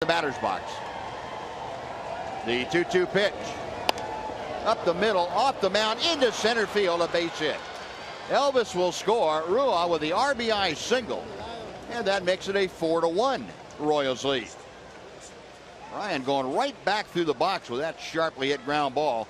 the batter's box. The 2-2 pitch. Up the middle, off the mound, into center field, a base hit. Elvis will score. Rua with the RBI single. And that makes it a 4-1 Royals lead. Ryan going right back through the box with that sharply hit ground ball.